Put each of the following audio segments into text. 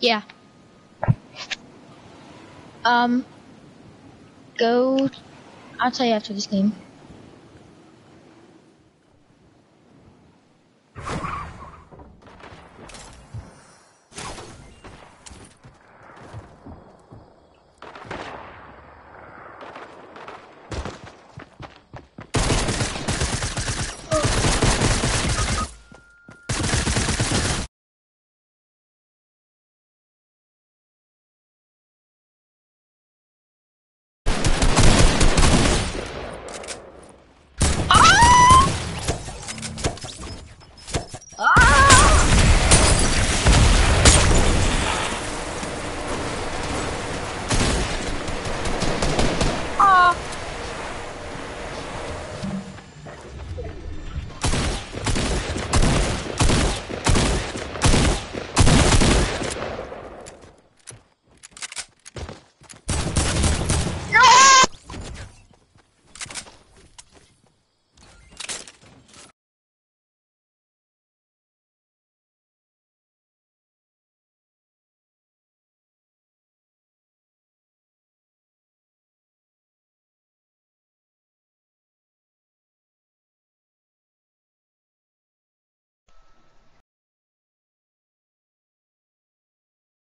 Yeah. Um, go. I'll tell you after this game.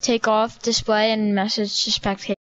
Take off display and message to spectator.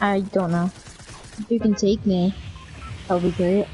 I don't know. If you can take me, that'll be great.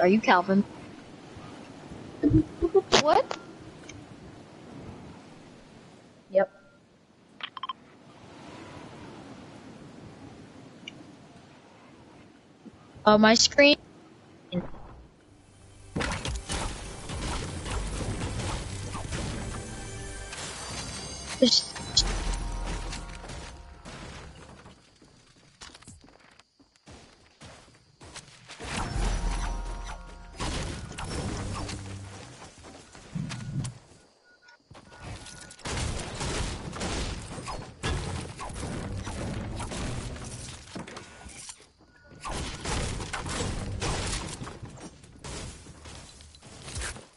Are you Calvin? What? Yep. Uh, my screen.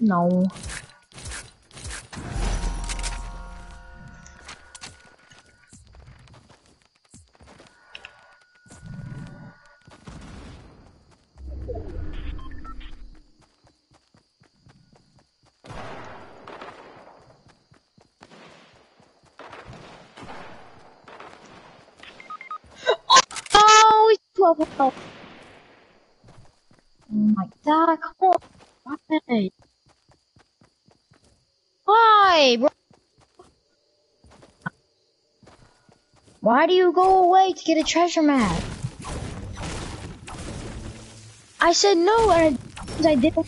No. To get a treasure map? I said no, and I, I didn't.